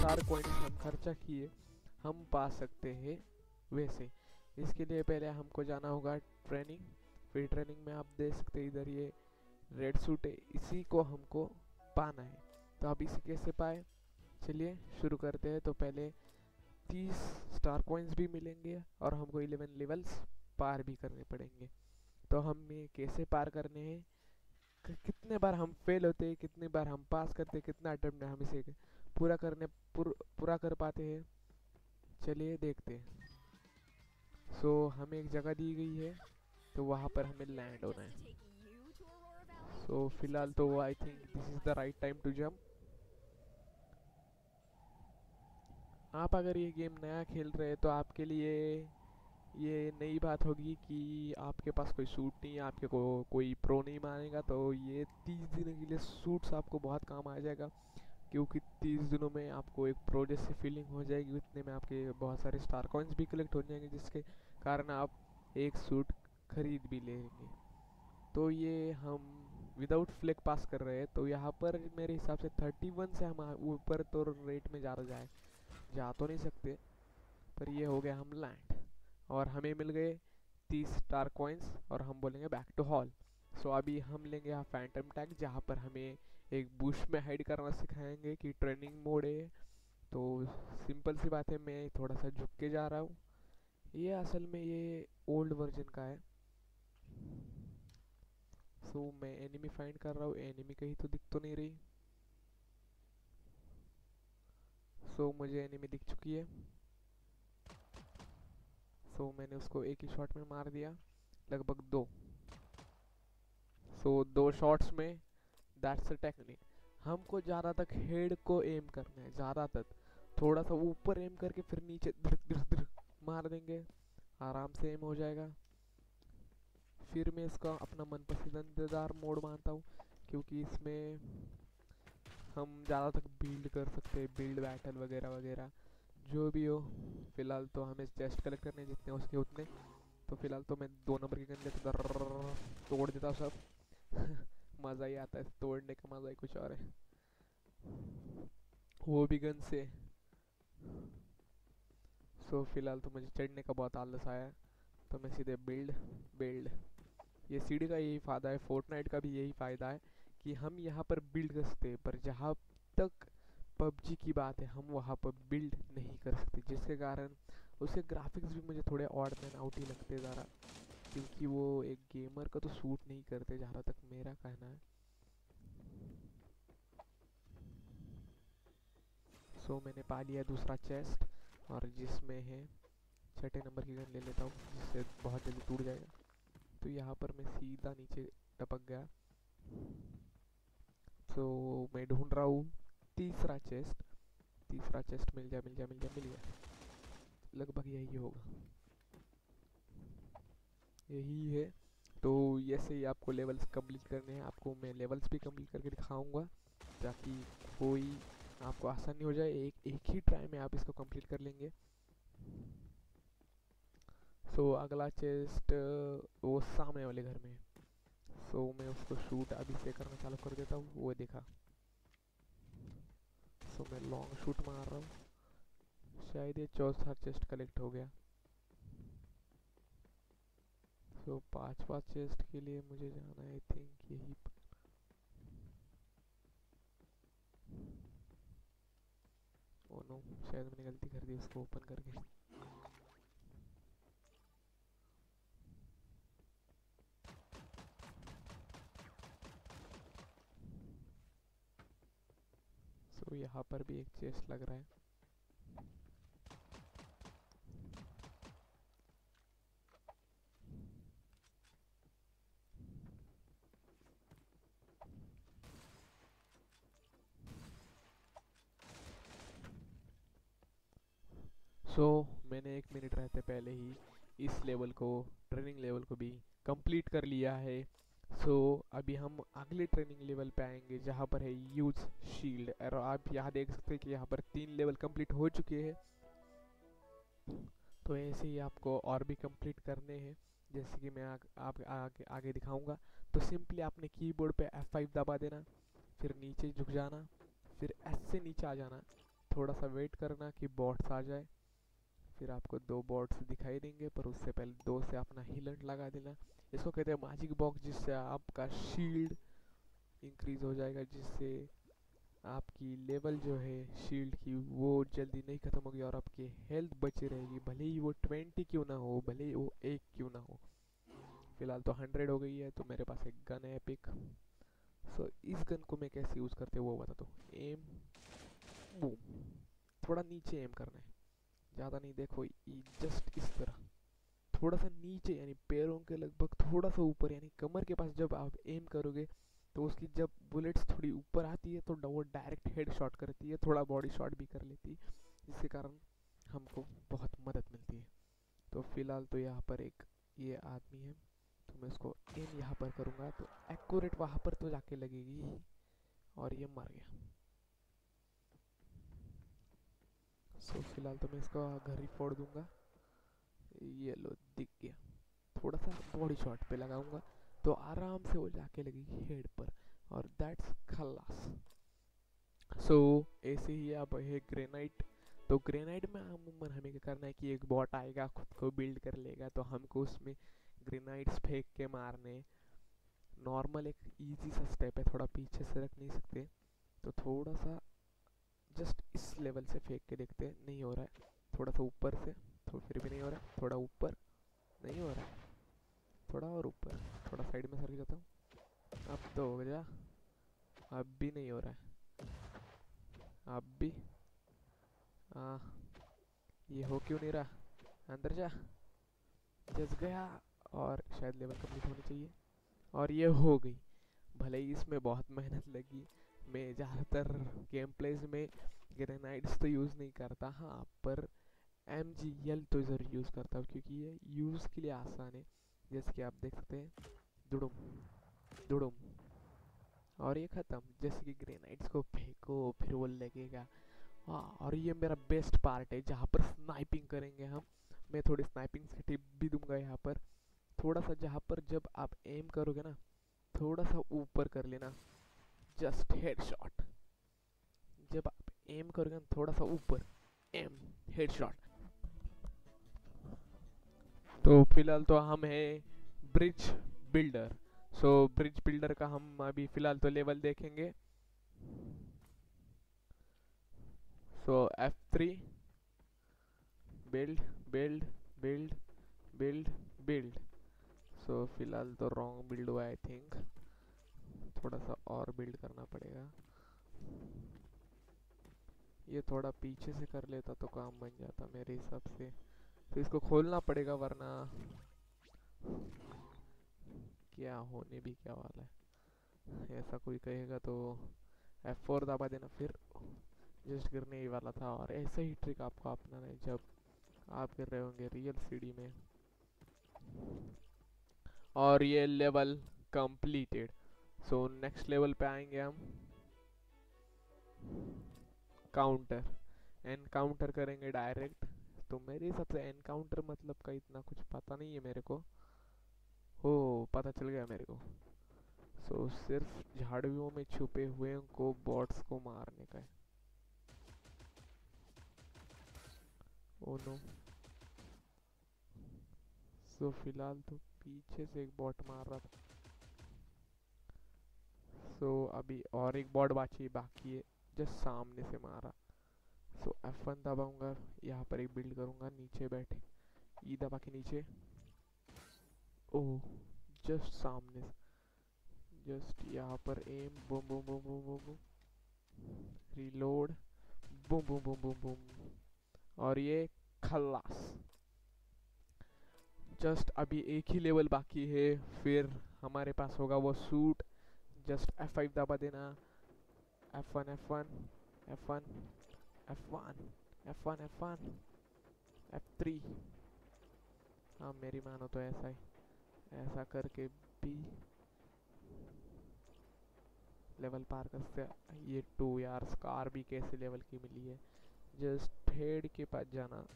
चार कॉइन्स हम खर्चा किए, हम पा सकते हैं वैसे। इसके लिए पहले हमको जाना होगा ट्रेनिंग फिर ट्रेनिंग में आप देख सकते हैं इधर ये रेड सूट है, इसी को हमको पाना है। तो आप इसे कैसे पाए? चलिए शुरू करते हैं। तो पहले तीस स्टार कॉइन्स भी मिलेंगे और हमको इलेवन लेवल्स पार भी करने पड़ेंगे। तो हमें कैसे पार करने हैं? कितने बार हम फेल होते हैं कितनी बार हम पास करते हैं कितना अटेम्प्ट हम इसे पूरा करने पुर, पूरा कर पाते हैं। चलिए देखते हैं। सो so, हमें एक जगह दी गई है तो वहाँ पर हमें लैंड होना है। सो so, फ़िलहाल तो I think this is the right time to jump आप अगर ये गेम नया खेल रहे हैं तो आपके लिए ये नई बात होगी कि आपके पास कोई सूट नहीं है, आपके को कोई प्रो नहीं मानेगा तो ये तीस दिनों के लिए सूट्स आपको बहुत काम आ जाएगा, क्योंकि तीस दिनों में आपको एक प्रो जैसी फीलिंग हो जाएगी, उतने में आपके बहुत सारे स्टार कॉइन्स भी कलेक्ट हो जाएँगे, जिसके कारण आप एक सूट खरीद भी लेंगे। तो ये हम विदाउट फ्लेक पास कर रहे हैं तो यहाँ पर मेरे हिसाब से थर्टी वन से हम ऊपर तो रेट में ज़्यादा जाए, जा तो नहीं सकते, पर ये हो गया हम लैंड और हमें मिल गए तीस स्टार कॉइन्स और हम बोलेंगे बैक टू हॉल सो अभी हम लेंगे यहाँ फैंटम टैग जहाँ पर हमें एक बुश में हाइड करना सिखाएँगे कि ट्रेनिंग मोड है. तो सिंपल सी बात है मैं थोड़ा सा झुक के जा रहा हूँ. ये असल में ये ओल्ड वर्जन का है. सो so, मैं एनिमी फाइंड कर रहा हूँ एनिमी कहीं तो दिख तो नहीं रही. सो so, मुझे एनिमी दिख चुकी है. सो so, मैंने उसको एक ही शॉट में मार दिया लगभग दो। सो so, दो शॉट्स में दैट्स अ टेक्निक हमको ज़्यादा तक हेड को एम करना है ज़्यादा तक थोड़ा सा ऊपर एम करके फिर नीचे धर धर धर मार देंगे। आराम से एम हो जाएगा। फिर मैं इसका अपना मन पसंदीदार मोड मानता हूँ क्योंकि इसमें हम ज़्यादा तक बिल्ड कर सकते हैं बिल्ड बैटल वगैरह वगैरह। जो भी हो, फ़िलहाल तो हमें चेस्ट कलेक्ट करने जितने उसके उतने। तो फ़िलहाल तो मैं दो नंबर की गन लेता तोड़ देता सब। मज़ा ही आता है, तोड़ने का मज़ा ही कुछ और है। वो भी गन से। सो फ़िलहाल तो मुझे चढ़ने का बहुत आलस आया तो मैं सीधे बिल्ड बिल्ड ये सीढ़ी का यही फ़ायदा है फोर्टनाइट का भी यही फ़ायदा है कि हम यहाँ पर बिल्ड कर सकते हैं, पर जहाँ तक पबजी की बात है हम वहाँ पर बिल्ड नहीं कर सकते। जिसके कारण उसके ग्राफिक्स भी मुझे थोड़े ऑड मैन आउट ही लगते ज़रा क्योंकि वो एक गेमर का तो सूट नहीं करते जहाँ तक मेरा कहना है। सो so, मैंने पा लिया दूसरा चेस्ट और जिसमें है छठे नंबर की गन ले लेता हूँ जिससे बहुत जल्दी टूट जाएगा। तो यहाँ पर मैं सीधा नीचे टपक गया। तो मैं ढूंढ रहा हूँ तीसरा चेस्ट तीसरा चेस्ट मिल जाए मिल जाए मिल जाए मिल गया। लगभग यही होगा। यही है। तो ऐसे ही आपको लेवल्स कंप्लीट करने हैं। आपको मैं लेवल्स भी कंप्लीट करके दिखाऊँगा ताकि कोई आपको आसानी हो जाए। एक एक ही ट्राई में आप इसको कंप्लीट कर लेंगे। सो so, अगला चेस्ट वो सामने वाले घर में सो so, मैं उसको शूट अभी से करना चालू कर देता हूँ। वो देखा। सो मैं लॉन्ग शूट मार रहा हूँ। शायद ये चौथा चेस्ट कलेक्ट हो गया। सो so, पांचवा चेस्ट के लिए मुझे जाना है आई थिंक यही ओ नो शायद मैंने गलती कर दी उसको ओपन करके। सो यहाँ पर भी एक चेस्ट लग रहा है। सो so, मैंने एक मिनट रहते पहले ही इस लेवल को ट्रेनिंग लेवल को भी कंप्लीट कर लिया है। सो so, अभी हम अगले ट्रेनिंग लेवल पे आएँगे जहाँ पर है यूज़ शील्ड और आप यहाँ देख सकते हैं कि यहाँ पर तीन लेवल कंप्लीट हो चुके हैं। तो ऐसे ही आपको और भी कंप्लीट करने हैं जैसे कि मैं आग, आप आगे आगे दिखाऊँगा। तो सिंपली आपने कीबोर्ड पे F5 दबा देना फिर नीचे झुक जाना फिर एस से नीचे आ जाना। थोड़ा सा वेट करना कि बॉट्स आ जाए। फिर आपको दो बॉट्स दिखाई देंगे, पर उससे पहले दो से अपना हिलंट लगा देना। इसको कहते हैं मैजिक बॉक्स जिससे आपका शील्ड इंक्रीज हो जाएगा, जिससे आपकी लेवल जो है शील्ड की वो जल्दी नहीं ख़त्म होगी और आपकी हेल्थ बची रहेगी। भले ही वो ट्वेंटी क्यों ना हो, भले ही वो एक क्यों ना हो। फ़िलहाल तो हंड्रेड हो गई है तो मेरे पास एक गन है एपिक सो इस गन को मैं कैसे यूज़ करते वो बता दो एम बूम थोड़ा नीचे एम करना है। ज़्यादा नहीं देखो जस्ट इस तरह। थोड़ा सा नीचे, यानी पैरों के लगभग थोड़ा सा ऊपर, यानी कमर के पास जब आप एम करोगे तो उसकी जब बुलेट्स थोड़ी ऊपर आती है तो वो डायरेक्ट हेड शॉट करती है, थोड़ा बॉडी शॉट भी कर लेती है। जिसके कारण हमको बहुत मदद मिलती है। तो फ़िलहाल तो यहाँ पर एक ये आदमी है तो मैं उसको एम यहाँ पर करूँगा तो एक्यूरेट वहाँ पर तो जाके लगेगी और ये मर गया। सो फ़िलहाल तो मैं इसका घर ही फोड़ दूँगा। ये लो दिख गया। थोड़ा सा बॉडी शॉट पे लगाऊँगा तो आराम से वो जाके लगेगी हेड पर और दैट्स खल्लास सो so, ऐसे ही अब है ग्रेनाइट तो ग्रेनाइट में अमूमन हमें क्या करना है कि एक बॉट आएगा खुद को बिल्ड कर लेगा तो हमको उसमें ग्रेनाइट्स फेंक के मारने नॉर्मल एक इजी सा स्टेप है थोड़ा पीछे से रख नहीं सकते। तो थोड़ा सा जस्ट इस लेवल से फेंक के देखते हैं। नहीं हो रहा है। थोड़ा सा ऊपर से तो फिर भी नहीं हो रहा है। थोड़ा ऊपर नहीं हो रहा है। थोड़ा और ऊपर थोड़ा साइड में सर जाता हूँ। अब तो हो गया। अब भी नहीं हो रहा है। अब भी। आ, ये हो क्यों नहीं रहा? अंदर जा। जस गया। और शायद लेवल कंप्लीट होनी चाहिए। और ये हो गई। भले ही इसमें बहुत मेहनत लगी। मैं ज़्यादातर गेम प्लेज में ग्रेनाइड्स तो यूज़ नहीं करता हाँ पर एम जी एल तो ज़रूर यूज़ करता हूँ, क्योंकि ये यूज़ के लिए आसान है। जैसे कि आप देख सकते हैं, दुड़ुम दुड़ुम, और ये ख़त्म। जैसे कि ग्रेनाइट्स को फेंको, फिर वो लगेगा। हाँ और ये मेरा बेस्ट पार्ट है, जहाँ पर स्नाइपिंग करेंगे हम। मैं थोड़ी स्नाइपिंग की टिप भी दूँगा यहाँ पर। थोड़ा सा जहाँ पर जब आप एम करोगे ना, थोड़ा सा ऊपर कर लेना। जस्ट हेड शॉट जब आप एम करोगे थोड़ा सा ऊपर एम हेड शॉट तो फ़िलहाल तो हम है bridge builder so bridge builder का हम अभी फ़िलहाल तो लेवल देखेंगे. So F three build build build build build so फ़िलहाल तो रॉन्ग बिल्ड हुआ आई थिंक थोड़ा सा और बिल्ड करना पड़ेगा। ये थोड़ा पीछे से कर लेता तो काम बन जाता मेरे हिसाब से। तो इसको खोलना पड़ेगा वरना क्या होने भी क्या वाला है। ऐसा कोई कहेगा तो F4 दबा देना फिर। जस्ट गिरने ही वाला था और ऐसे ही ट्रिक आपको अपनाना है जब आप गिर रहे होंगे रियल सीडी में। और ये level completed so next level पे आएँगे हम। काउंटर एनकाउंटर करेंगे डायरेक्ट तो मेरे हिसाब से एनकाउंटर मतलब का इतना कुछ पता नहीं है मेरे को। हो पता चल गया मेरे को। सो so, सिर्फ़ झाड़ियों में छुपे हुए को बॉट्स को मारने का है। ओ नो सो फ़िलहाल तो पीछे से एक बॉट मार रहा था। सो so, अभी और एक बॉट बाकी बाकी है जस्ट सामने से मारा। सो so, F1 दबाऊँगा यहाँ पर एक बिल्ड करूँगा नीचे बैठे। ई e दबा के नीचे। ओह जस्ट सामने जस्ट यहाँ पर aim boom boom boom boom boom boom reload boom boom boom boom boom और ये खल्लास जस्ट अभी एक ही लेवल बाकी है फिर हमारे पास होगा वो सूट जस्ट F5 दबा देना F1 F1 F1 F1 F1 F1 F3 हाँ मेरी मानो तो ऐसा ही, ऐसा करके भी लेवल पार कर सकते ये टू यार कार भी कैसे लेवल की मिली है? जस्ट हेड के पास जाना।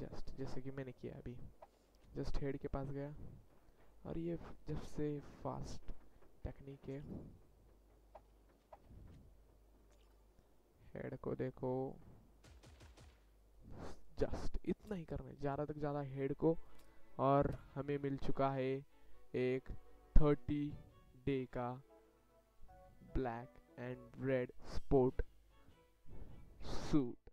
जस्ट जैसे कि मैंने किया अभी। जस्ट हेड के पास गया। और ये जब से फास्ट टेक्निक है हेड को देखो। जस्ट इतना ही करना। है ज़्यादा तक ज़्यादा हेड को। और हमें मिल चुका है एक थर्टी डे का black and red sport suit